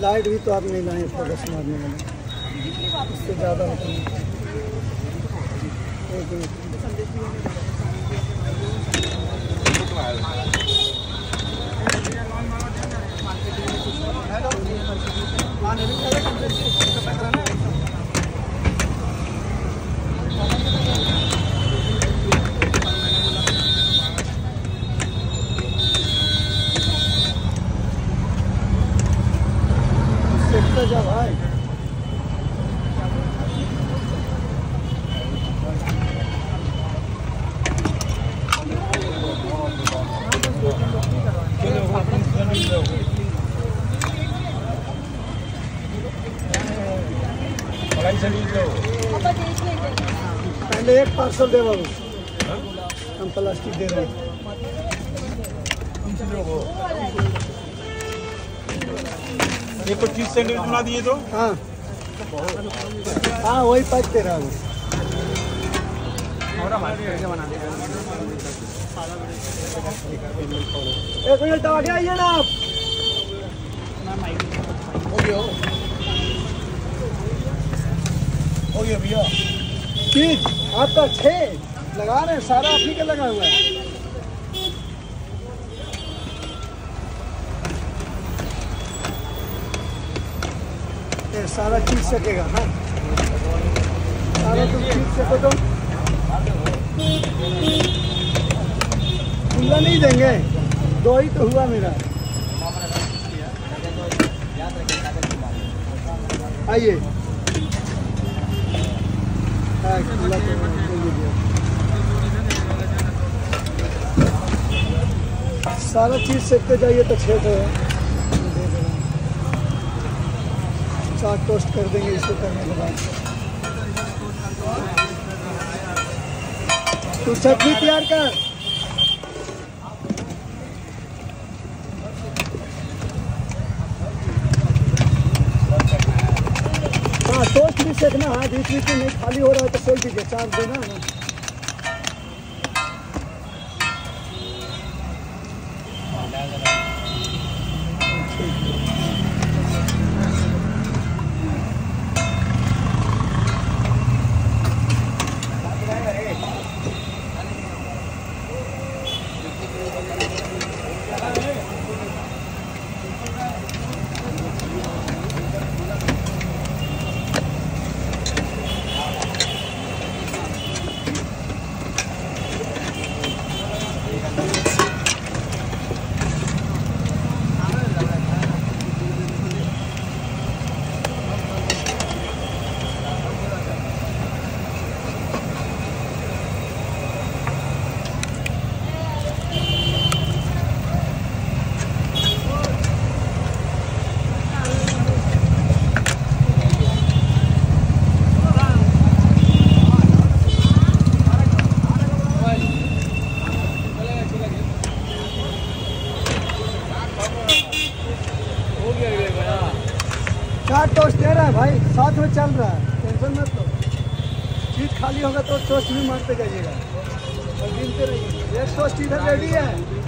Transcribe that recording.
Light भी तो आप नहीं लाए फोकस मारने वाले इससे ज़्यादा होता है एक मिनट। पहले एक पार्सल दे बाबू। हम प्लास्टिक दे रहे हैं। ये पच्चीस सैंडविच बना दिए तो? हाँ। हाँ वही हूँ एक मिनट आगे आइए ना आप। हो गया भैया। आपका छः लगा रहे हैं सारा आप ही का लगा हुआ है। सारा चीज़ सकेगा हाँ सारा तुम चीज़ सको तो। खुला नहीं देंगे। दो ही तो हुआ मेरा। आइए। हाँ, तो दीजिए। सारा चीज़ सेकते जाइए तो छः तो है दे दे रहा हूँ। चार टोस्ट कर देंगे इसको करने के बाद। तू चटनी तैयार कर। हाँ टोस्ट भी सेकना हाँ बीच बीच में खाली हो रहा है तो खोल दीजिए चार देना है ना। चार टोस्ट दे रहा है भाई? साथ में चल रहा है। टेंशन मत लो। सीट खाली होगा तो टोस्ट भी मारते जाइएगा। और गिनते रहिए। एक टोस्ट इधर रेडी है।